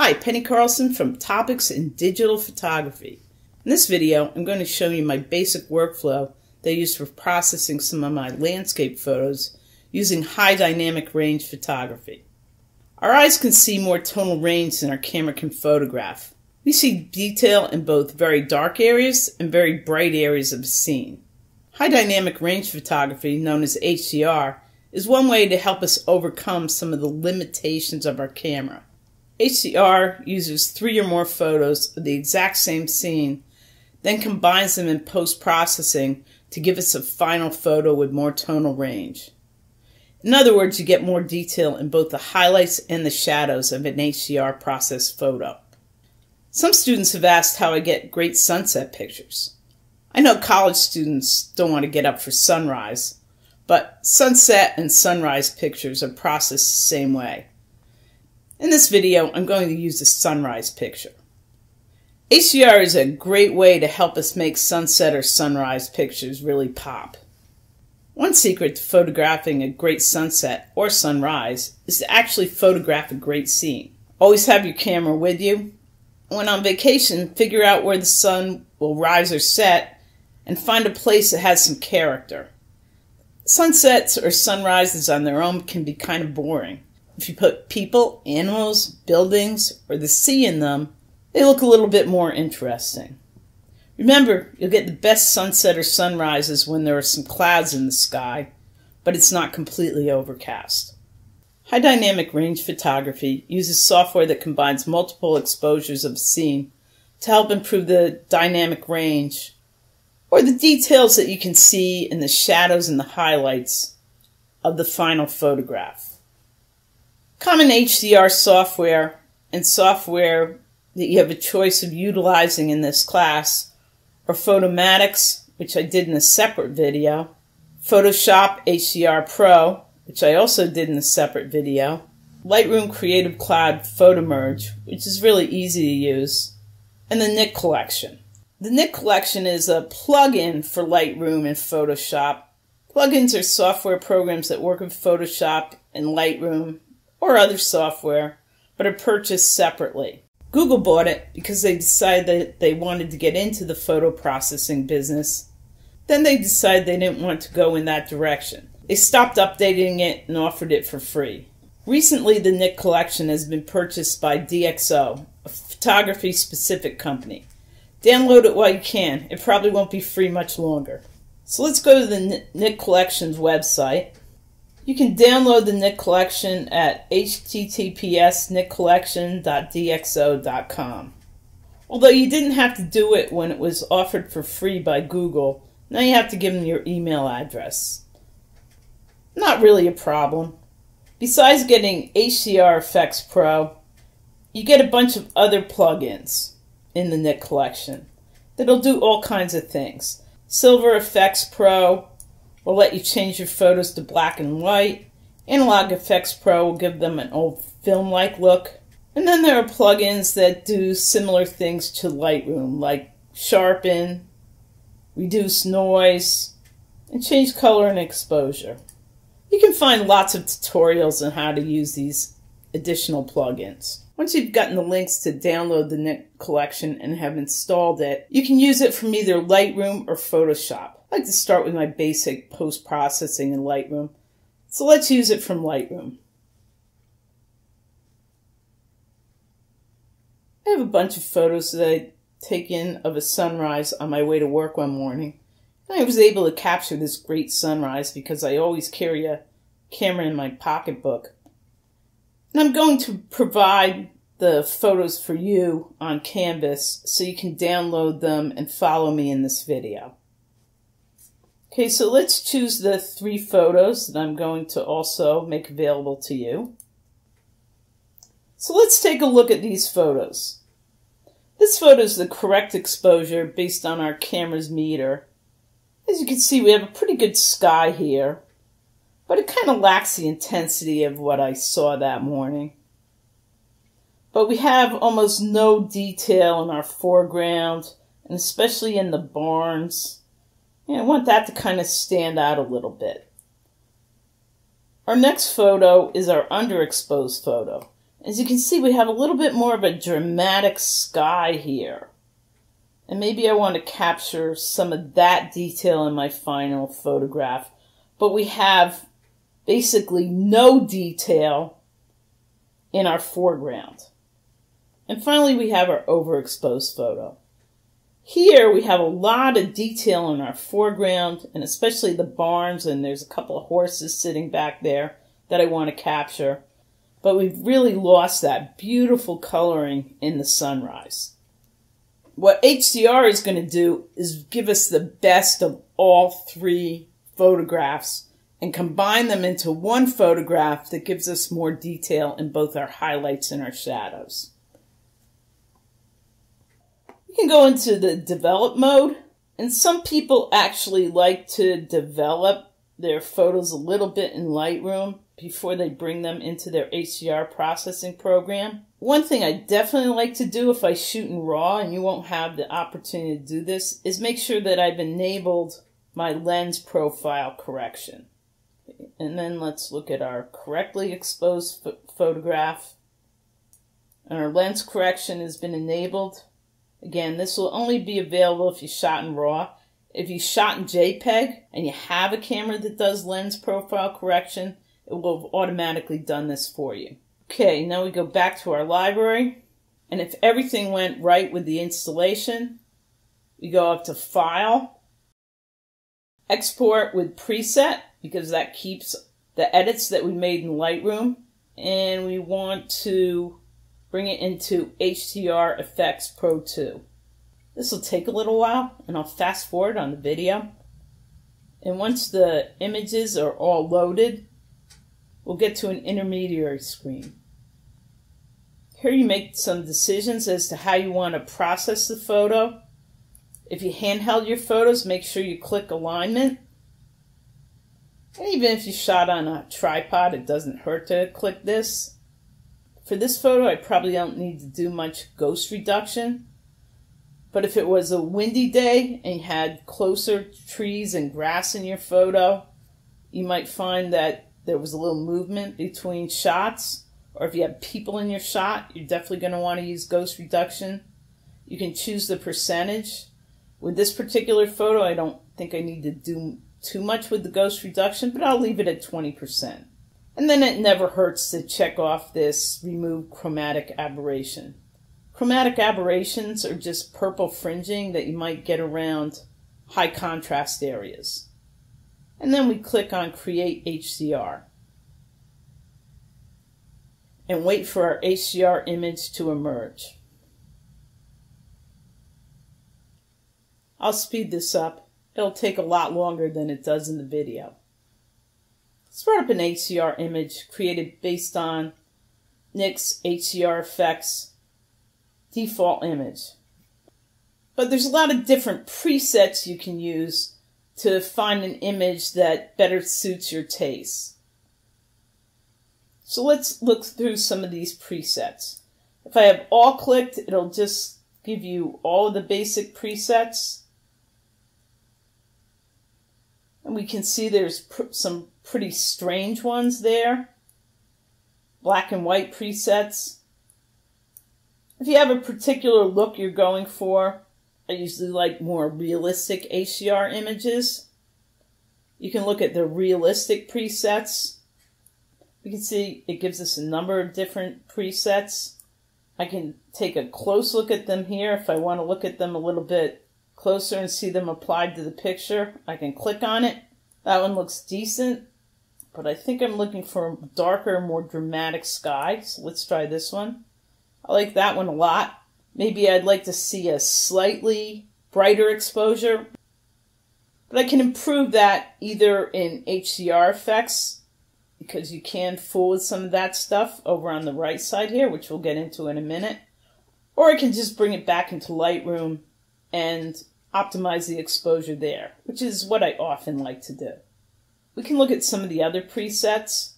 Hi, Penny Carlson from Topics in Digital Photography. In this video, I'm going to show you my basic workflow that I use for processing some of my landscape photos using high dynamic range photography. Our eyes can see more tonal range than our camera can photograph. We see detail in both very dark areas and very bright areas of a scene. High dynamic range photography, known as HDR, is one way to help us overcome some of the limitations of our camera. HDR uses three or more photos of the exact same scene, then combines them in post processing to give us a final photo with more tonal range. In other words, you get more detail in both the highlights and the shadows of an HDR processed photo. Some students have asked how I get great sunset pictures. I know college students don't want to get up for sunrise, but sunset and sunrise pictures are processed the same way. In this video, I'm going to use a sunrise picture. HDR is a great way to help us make sunset or sunrise pictures really pop. One secret to photographing a great sunset or sunrise is to actually photograph a great scene. Always have your camera with you. When on vacation, figure out where the sun will rise or set and find a place that has some character. Sunsets or sunrises on their own can be kind of boring. If you put people, animals, buildings, or the sea in them, they look a little bit more interesting. Remember, you'll get the best sunset or sunrises when there are some clouds in the sky, but it's not completely overcast. High dynamic range photography uses software that combines multiple exposures of a scene to help improve the dynamic range or the details that you can see in the shadows and the highlights of the final photograph. Common HDR software and software that you have a choice of utilizing in this class are Photomatix, which I did in a separate video, Photoshop HDR Pro, which I also did in a separate video, Lightroom Creative Cloud Photo Merge, which is really easy to use, and the Nik Collection. The Nik Collection is a plug-in for Lightroom and Photoshop. Plugins are software programs that work with Photoshop and Lightroom or other software, but are purchased separately. Google bought it because they decided that they wanted to get into the photo processing business. Then they decided they didn't want to go in that direction. They stopped updating it and offered it for free. Recently, the Nik collection has been purchased by DxO, a photography specific company. Download it while you can. It probably won't be free much longer. So let's go to the Nik Collections website. You can download the Nik Collection at https nikcollection.dxo.com. Although you didn't have to do it when it was offered for free by Google, now you have to give them your email address. Not really a problem. Besides getting HDR Efex Pro, you get a bunch of other plugins in the Nik Collection that'll do all kinds of things. Silver Efex Pro, will let you change your photos to black and white. Analog Efex Pro will give them an old film-like look. And then there are plugins that do similar things to Lightroom, like sharpen, reduce noise, and change color and exposure. You can find lots of tutorials on how to use these additional plugins. Once you've gotten the links to download the Nik collection and have installed it, you can use it from either Lightroom or Photoshop. I like to start with my basic post-processing in Lightroom. So let's use it from Lightroom. I have a bunch of photos that I take in of a sunrise on my way to work one morning. I was able to capture this great sunrise because I always carry a camera in my pocketbook. And I'm going to provide the photos for you on Canvas so you can download them and follow me in this video. Okay, so let's choose the three photos that I'm going to also make available to you. So let's take a look at these photos. This photo is the correct exposure based on our camera's meter. As you can see, we have a pretty good sky here, but it kind of lacks the intensity of what I saw that morning. But we have almost no detail in our foreground, and especially in the barns I want that to kind of stand out a little bit. Our next photo is our underexposed photo. As you can see, we have a little bit more of a dramatic sky here. And maybe I want to capture some of that detail in my final photograph. But we have basically no detail in our foreground. And finally, we have our overexposed photo. Here we have a lot of detail in our foreground and especially the barns and there's a couple of horses sitting back there that I want to capture. But we've really lost that beautiful coloring in the sunrise. What HDR is going to do is give us the best of all three photographs and combine them into one photograph that gives us more detail in both our highlights and our shadows. You can go into the develop mode, and some people actually like to develop their photos a little bit in Lightroom before they bring them into their HDR processing program. One thing I definitely like to do if I shoot in RAW, and you won't have the opportunity to do this, is make sure that I've enabled my lens profile correction. And then let's look at our correctly exposed photograph. And our lens correction has been enabled. Again, this will only be available if you shot in RAW. If you shot in JPEG and you have a camera that does lens profile correction, it will have automatically done this for you. Okay, now we go back to our library. And if everything went right with the installation, we go up to File, Export with Preset, because that keeps the edits that we made in Lightroom. And we want to bring it into HDR Efex Pro 2. This will take a little while, and I'll fast forward on the video. And once the images are all loaded, we'll get to an intermediary screen. Here you make some decisions as to how you want to process the photo. If you handheld your photos, make sure you click alignment. And even if you shot on a tripod, it doesn't hurt to click this. For this photo, I probably don't need to do much ghost reduction. But if it was a windy day and you had closer trees and grass in your photo, you might find that there was a little movement between shots. Or if you have people in your shot, you're definitely going to want to use ghost reduction. You can choose the percentage. With this particular photo, I don't think I need to do too much with the ghost reduction, but I'll leave it at 20%. And then it never hurts to check off this remove chromatic aberration. Chromatic aberrations are just purple fringing that you might get around high contrast areas. And then we click on Create HDR. And wait for our HDR image to emerge. I'll speed this up. It'll take a lot longer than it does in the video. Let's brought up an HDR image created based on Nik's HDR Efex default image. But there's a lot of different presets you can use to find an image that better suits your taste. So let's look through some of these presets. If I have all clicked, it'll just give you all of the basic presets. And we can see there's pr some pretty strange ones there. Black and white presets. If you have a particular look you're going for, I usually like more realistic HDR images. You can look at the realistic presets. We can see it gives us a number of different presets. I can take a close look at them here if I want to look at them a little bit closer and see them applied to the picture. I can click on it. That one looks decent, but I think I'm looking for a darker, more dramatic sky. So let's try this one. I like that one a lot. Maybe I'd like to see a slightly brighter exposure. But I can improve that either in HDR Efex, because you can fool with some of that stuff over on the right side here, which we'll get into in a minute. Or I can just bring it back into Lightroom and optimize the exposure there, which is what I often like to do. We can look at some of the other presets,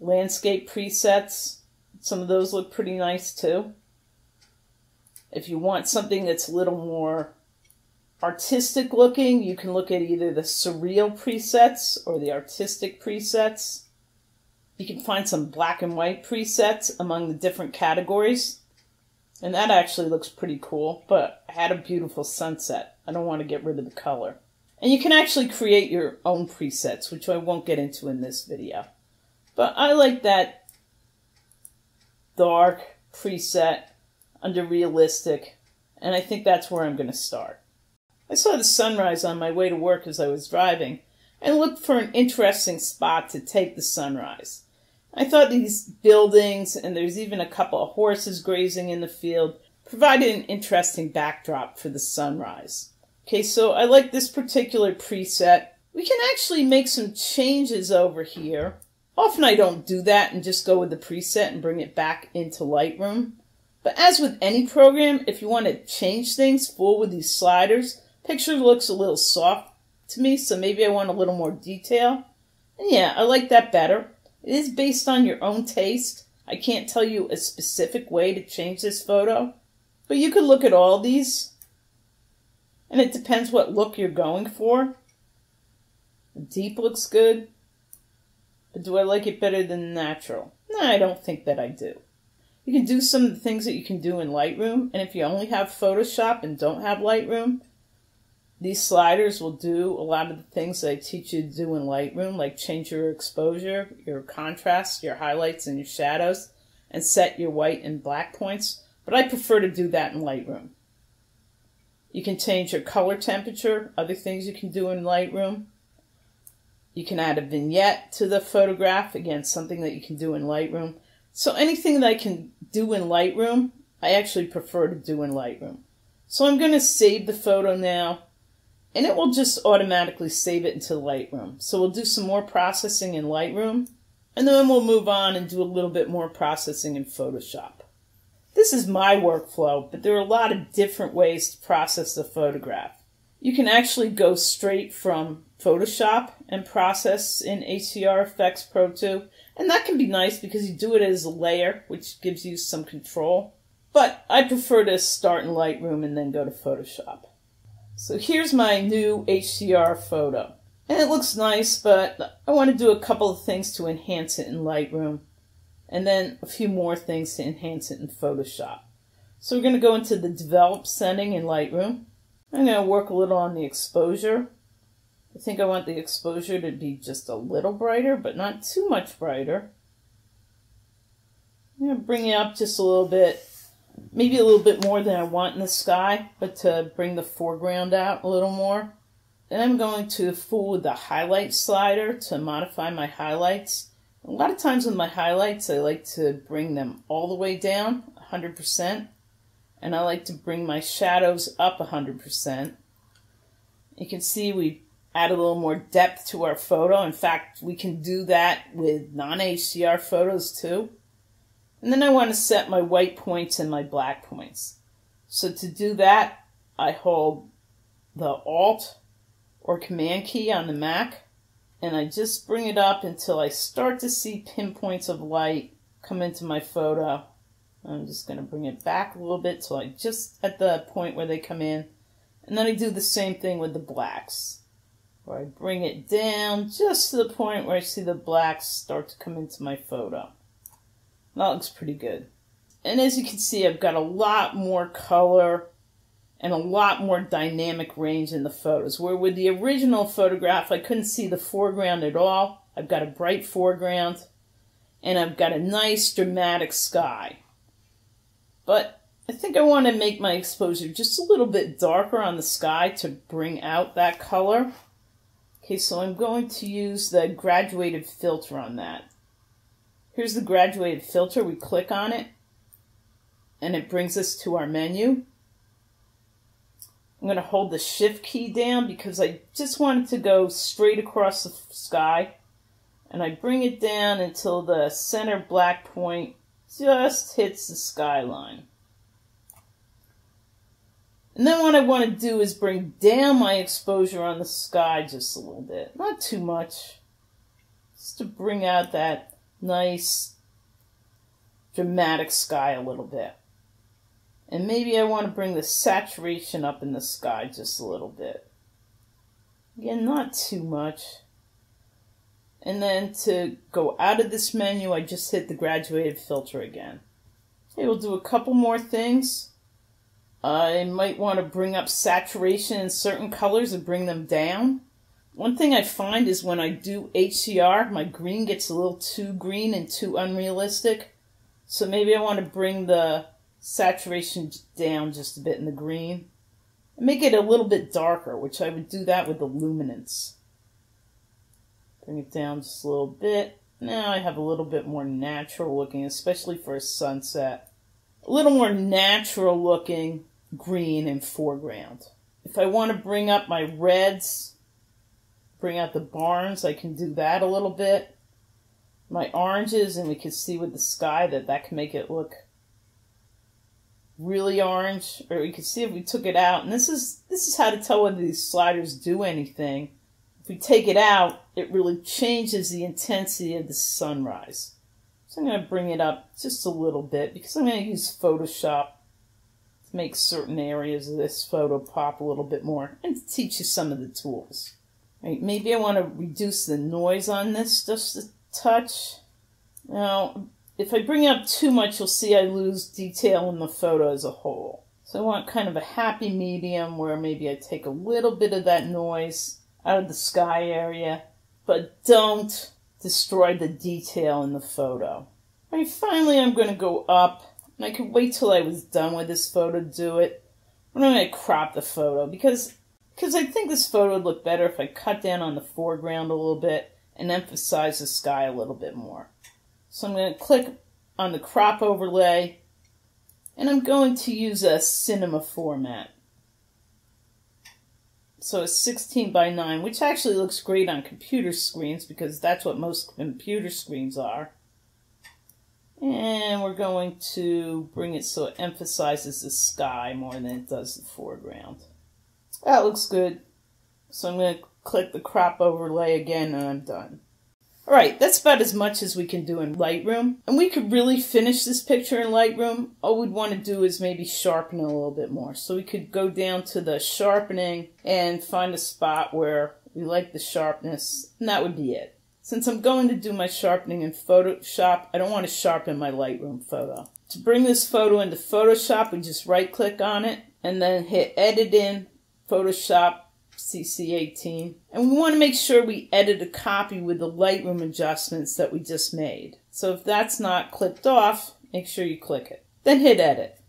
landscape presets. Some of those look pretty nice too. If you want something that's a little more artistic looking, you can look at either the surreal presets or the artistic presets. You can find some black and white presets among the different categories. And that actually looks pretty cool, but I had a beautiful sunset. I don't want to get rid of the color. And you can actually create your own presets, which I won't get into in this video. But I like that dark preset under realistic, and I think that's where I'm going to start. I saw the sunrise on my way to work as I was driving, and looked for an interesting spot to take the sunrise. I thought these buildings, and there's even a couple of horses grazing in the field, provided an interesting backdrop for the sunrise. Okay, so I like this particular preset. We can actually make some changes over here. Often I don't do that and just go with the preset and bring it back into Lightroom. But as with any program, if you want to change things full with these sliders, picture looks a little soft to me, so maybe I want a little more detail. And yeah, I like that better. It is based on your own taste. I can't tell you a specific way to change this photo, but you could look at all these, and it depends what look you're going for. The deep looks good, but do I like it better than natural? No, I don't think that I do. You can do some of the things that you can do in Lightroom, and if you only have Photoshop and don't have Lightroom, these sliders will do a lot of the things that I teach you to do in Lightroom, like change your exposure, your contrast, your highlights, and your shadows, and set your white and black points. But I prefer to do that in Lightroom. You can change your color temperature, other things you can do in Lightroom. You can add a vignette to the photograph, again, something that you can do in Lightroom. So anything that I can do in Lightroom, I actually prefer to do in Lightroom. So I'm going to save the photo now and it will just automatically save it into Lightroom. So we'll do some more processing in Lightroom, and then we'll move on and do a little bit more processing in Photoshop. This is my workflow, but there are a lot of different ways to process the photograph. You can actually go straight from Photoshop and process in HDR Efex Pro 2, and that can be nice because you do it as a layer, which gives you some control. But I prefer to start in Lightroom and then go to Photoshop. So here's my new HDR photo. And it looks nice, but I want to do a couple of things to enhance it in Lightroom. And then a few more things to enhance it in Photoshop. So we're going to go into the develop setting in Lightroom. I'm going to work a little on the exposure. I think I want the exposure to be just a little brighter, but not too much brighter. I'm going to bring it up just a little bit maybe a little bit more than I want in the sky, but to bring the foreground out a little more. Then I'm going to fool with the highlight slider to modify my highlights. A lot of times with my highlights, I like to bring them all the way down, 100%, and I like to bring my shadows up 100%. You can see we add a little more depth to our photo. In fact, we can do that with non-HDR photos too. And then I want to set my white points and my black points. So to do that, I hold the Alt or Command key on the Mac, and I just bring it up until I start to see pinpoints of light come into my photo. I'm just going to bring it back a little bit till I just at the point where they come in. And then I do the same thing with the blacks, where I bring it down just to the point where I see the blacks start to come into my photo. That looks pretty good. And as you can see, I've got a lot more color and a lot more dynamic range in the photos. Where with the original photograph, I couldn't see the foreground at all. I've got a bright foreground and I've got a nice dramatic sky. But I think I want to make my exposure just a little bit darker on the sky to bring out that color. Okay, so I'm going to use the graduated filter on that. Here's the graduated filter. We click on it and it brings us to our menu. I'm going to hold the shift key down because I just want it to go straight across the sky. And I bring it down until the center black point just hits the skyline. And then what I want to do is bring down my exposure on the sky just a little bit. Not too much. Just to bring out that nice dramatic sky a little bit. And maybe I want to bring the saturation up in the sky just a little bit. Again, not too much. And then to go out of this menu, I just hit the graduated filter again. Okay, we'll do a couple more things. I might want to bring up saturation in certain colors and bring them down. One thing I find is when I do HDR, my green gets a little too green and too unrealistic. So maybe I want to bring the saturation down just a bit in the green. And make it a little bit darker, which I would do that with the luminance. Bring it down just a little bit. Now I have a little bit more natural looking, especially for a sunset. A little more natural looking green in foreground. If I want to bring up my reds, bring out the barns, I can do that a little bit. My oranges, and we can see with the sky that that can make it look really orange. Or we can see if we took it out. And this is, this is how to tell whether these sliders do anything. If we take it out, it really changes the intensity of the sunrise. So I'm going to bring it up just a little bit because I'm going to use Photoshop to make certain areas of this photo pop a little bit more and to teach you some of the tools. Right, maybe I want to reduce the noise on this just a touch. Now, if I bring up too much, you'll see I lose detail in the photo as a whole. So I want kind of a happy medium where maybe I take a little bit of that noise out of the sky area, but don't destroy the detail in the photo. All right, finally I'm going to go up and I could wait till I was done with this photo to do it. I'm going to crop the photo because because I think this photo would look better if I cut down on the foreground a little bit and emphasize the sky a little bit more. So I'm going to click on the crop overlay and I'm going to use a cinema format. So it's 16 by 9, which actually looks great on computer screens because that's what most computer screens are. And we're going to bring it so it emphasizes the sky more than it does the foreground. That looks good. So I'm going to click the crop overlay again and I'm done. Alright, that's about as much as we can do in Lightroom. And we could really finish this picture in Lightroom. All we'd want to do is maybe sharpen it a little bit more. So we could go down to the sharpening and find a spot where we like the sharpness, and that would be it. Since I'm going to do my sharpening in Photoshop, I don't want to sharpen my Lightroom photo. To bring this photo into Photoshop, we just right click on it and then hit Edit in Photoshop CC18. And we want to make sure we edit a copy with the Lightroom adjustments that we just made. So if that's not clicked off, make sure you click it. Then hit Edit.